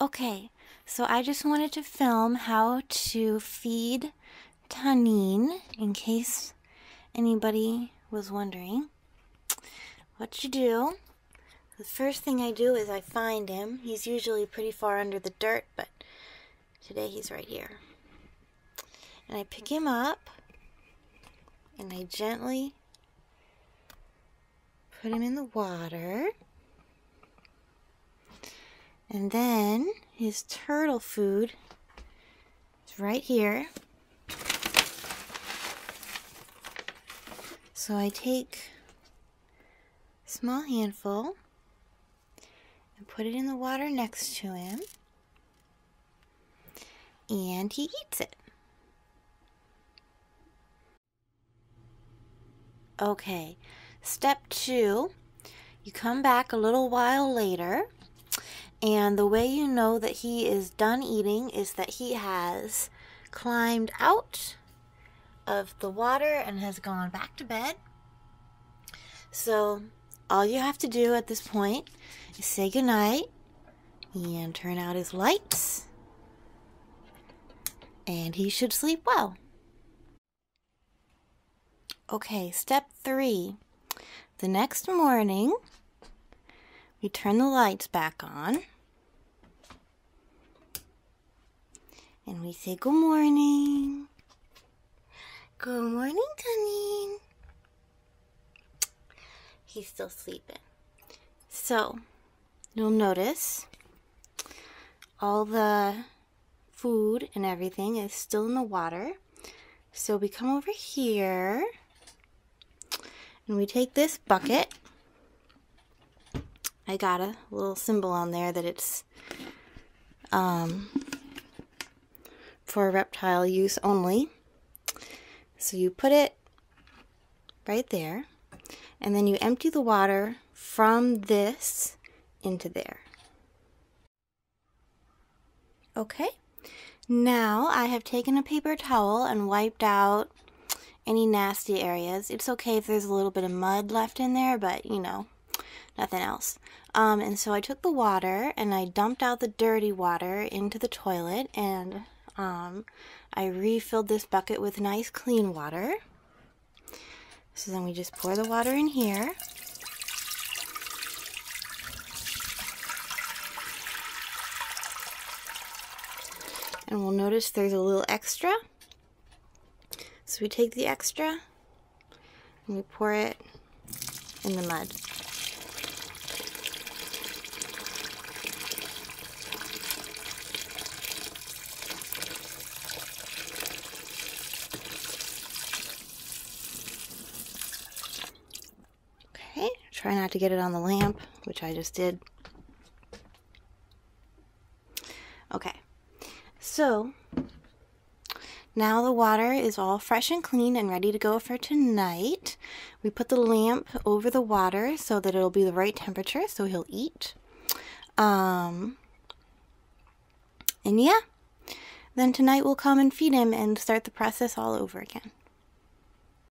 Okay, so I just wanted to film how to feed Tannîn in case anybody was wondering. What you do, the first thing I do is I find him. He's usually pretty far under the dirt, but today he's right here. And I pick him up and I gently put him in the water. And then his turtle food is right here. So I take a small handful and put it in the water next to him. And he eats it. Okay, step two, you come back a little while later and the way you know that he is done eating is that he has climbed out of the water and has gone back to bed. So all you have to do at this point is say goodnight and turn out his lights. And he should sleep well. Okay, step three. The next morning, we turn the lights back on. And we say good morning. Good morning, Tannîn. He's still sleeping. So, you'll notice all the food and everything is still in the water. So we come over here and we take this bucket I got a little symbol on there that it's um, for reptile use only. So you put it right there, and then you empty the water from this into there. Okay, now I have taken a paper towel and wiped out any nasty areas. It's okay if there's a little bit of mud left in there, but you know, nothing else. Um, and so I took the water and I dumped out the dirty water into the toilet and um, I refilled this bucket with nice clean water. So then we just pour the water in here. And we'll notice there's a little extra. So we take the extra and we pour it in the mud. Try not to get it on the lamp, which I just did. Okay, so now the water is all fresh and clean and ready to go for tonight. We put the lamp over the water so that it'll be the right temperature so he'll eat. Um, and yeah, then tonight we'll come and feed him and start the process all over again.